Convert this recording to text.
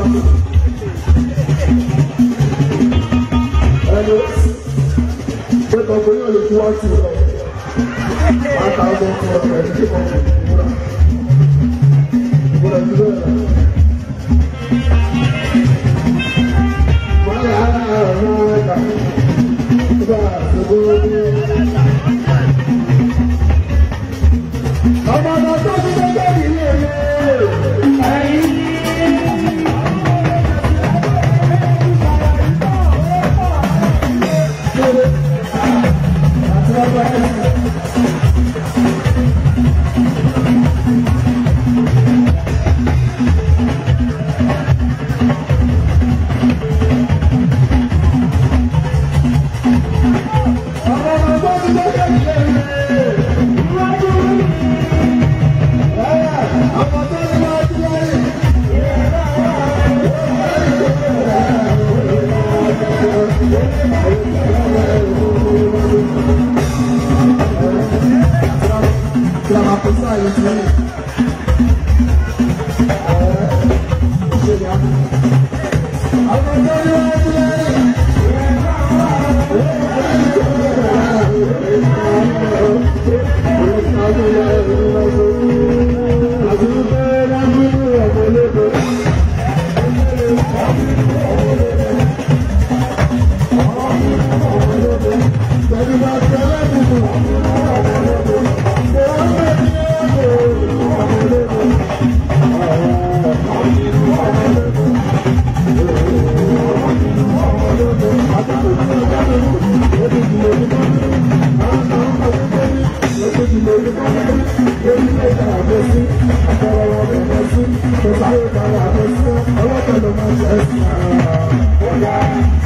ẹnu pé tọkùnrin ò lè fi wá tì í lọ. One thousand Thank you. sí ọ̀pọ̀lọpọ̀ wọn ló lọ sí kò sí yóò dára lọ sí